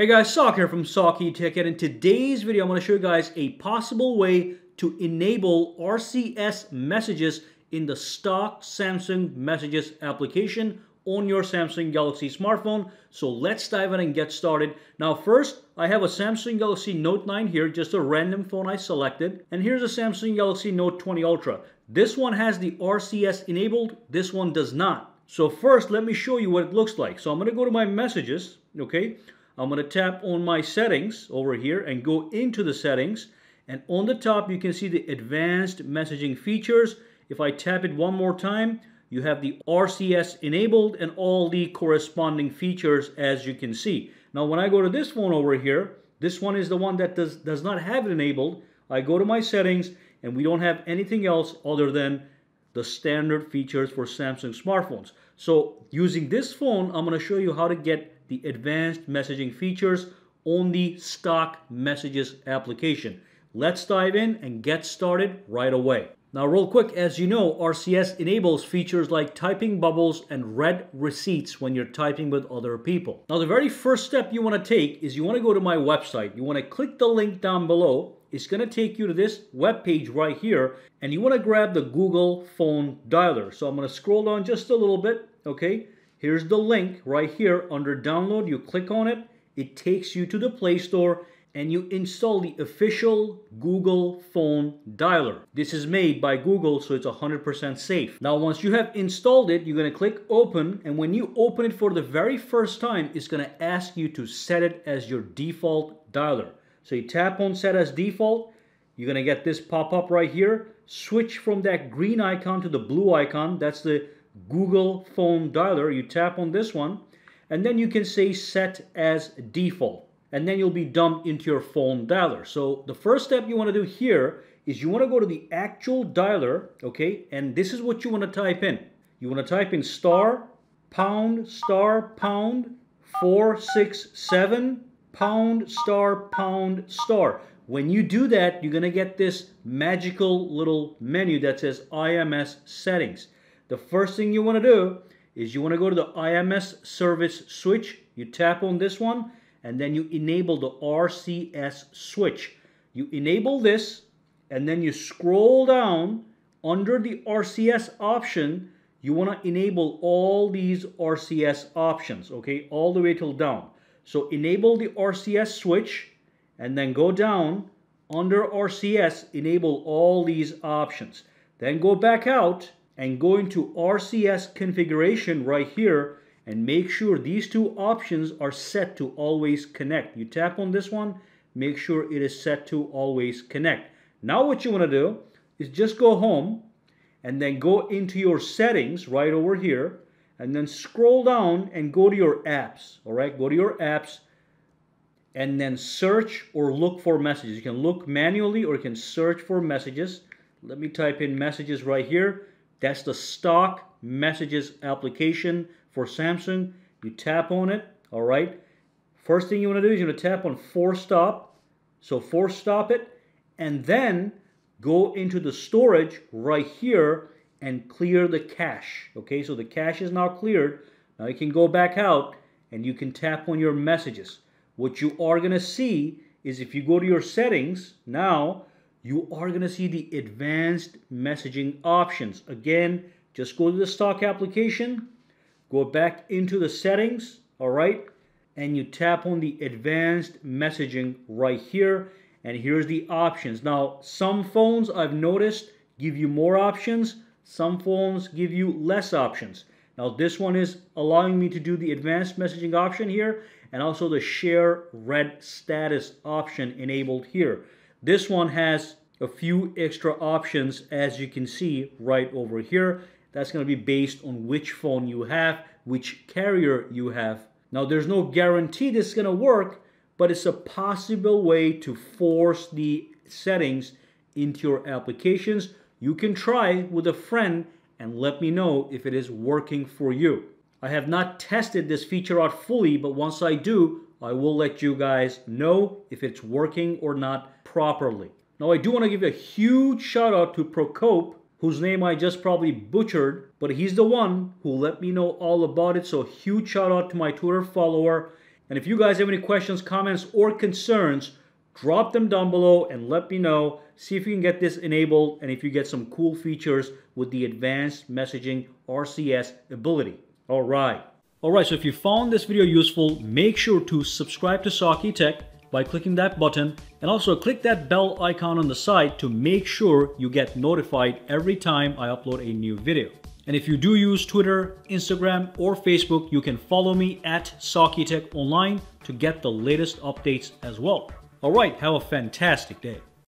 Hey guys, Sock here from Saki Tech and in today's video I'm going to show you guys a possible way to enable RCS messages in the stock Samsung Messages application on your Samsung Galaxy smartphone. So let's dive in and get started. Now first, I have a Samsung Galaxy Note 9 here, just a random phone I selected. And here's a Samsung Galaxy Note 20 Ultra. This one has the RCS enabled, this one does not. So first, let me show you what it looks like. So I'm going to go to my messages, okay? I'm going to tap on my settings over here and go into the settings. And on the top, you can see the advanced messaging features. If I tap it one more time, you have the RCS enabled and all the corresponding features as you can see. Now, when I go to this phone over here, this one is the one that does, does not have it enabled. I go to my settings and we don't have anything else other than the standard features for Samsung smartphones. So using this phone, I'm going to show you how to get the advanced messaging features on the stock messages application. Let's dive in and get started right away. Now real quick, as you know, RCS enables features like typing bubbles and red receipts when you're typing with other people. Now the very first step you want to take is you want to go to my website. You want to click the link down below. It's going to take you to this web page right here and you want to grab the Google phone dialer. So I'm going to scroll down just a little bit, okay? Here's the link right here under download. You click on it. It takes you to the Play Store and you install the official Google phone dialer. This is made by Google so it's 100% safe. Now once you have installed it, you're to click open and when you open it for the very first time, it's to ask you to set it as your default dialer. So you tap on set as default, you're going to get this pop up right here. Switch from that green icon to the blue icon. That's the Google phone dialer. You tap on this one and then you can say set as default and then you'll be dumped into your phone dialer. So the first step you want to do here is you want to go to the actual dialer, okay? And this is what you want to type in. You want to type in star, pound, star, pound, 467, pound, star, pound, star. When you do that, you're going to get this magical little menu that says IMS settings the first thing you want to do is you want to go to the IMS service switch. You tap on this one and then you enable the RCS switch. You enable this and then you scroll down under the RCS option. You want to enable all these RCS options, okay, all the way till down. So enable the RCS switch and then go down under RCS, enable all these options. Then go back out and go into RCS configuration right here and make sure these two options are set to always connect. You tap on this one, make sure it is set to always connect. Now what you want to do is just go home and then go into your settings right over here and then scroll down and go to your apps. All right, go to your apps and then search or look for messages. You can look manually or you can search for messages. Let me type in messages right here. That's the stock messages application for Samsung. You tap on it, all right? First thing you want to do is you want to tap on force stop. So force stop it, and then go into the storage right here and clear the cache. Okay, so the cache is now cleared. Now you can go back out and you can tap on your messages. What you are going to see is if you go to your settings now, you are going to see the advanced messaging options. Again, just go to the stock application, go back into the settings, all right, and you tap on the advanced messaging right here, and here's the options. Now, some phones I've noticed give you more options, some phones give you less options. Now, this one is allowing me to do the advanced messaging option here, and also the share red status option enabled here. This one has a few extra options as you can see right over here. That's going to be based on which phone you have, which carrier you have. Now there's no guarantee this is going to work, but it's a possible way to force the settings into your applications. You can try with a friend and let me know if it is working for you. I have not tested this feature out fully, but once I do, I will let you guys know if it's working or not properly. Now I do want to give a huge shout out to Procope, whose name I just probably butchered, but he's the one who let me know all about it. So huge shout out to my Twitter follower And if you guys have any questions, comments, or concerns, drop them down below and let me know. See if you can get this enabled and if you get some cool features with the advanced messaging RCS ability. All right. All right, so if you found this video useful, make sure to subscribe to Saki Tech by clicking that button and also click that bell icon on the side to make sure you get notified every time I upload a new video. And if you do use Twitter, Instagram, or Facebook, you can follow me at Saki Tech Online to get the latest updates as well. All right, have a fantastic day.